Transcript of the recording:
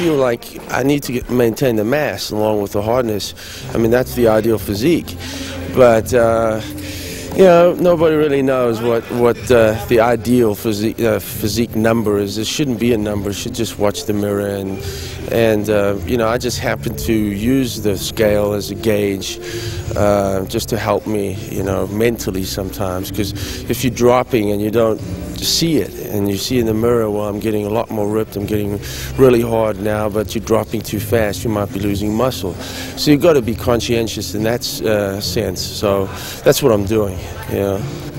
feel like I need to get, maintain the mass along with the hardness. I mean, that's the ideal physique. But, uh, you know, nobody really knows what, what uh, the ideal physique, uh, physique number is. It shouldn't be a number. You should just watch the mirror. And, and uh, you know, I just happen to use the scale as a gauge uh, just to help me, you know, mentally sometimes. Because if you're dropping and you don't see it, and you see in the mirror, well, I'm getting a lot more ripped, I'm getting really hard now, but you're dropping too fast, you might be losing muscle. So you've got to be conscientious in that uh, sense. So that's what I'm doing, know.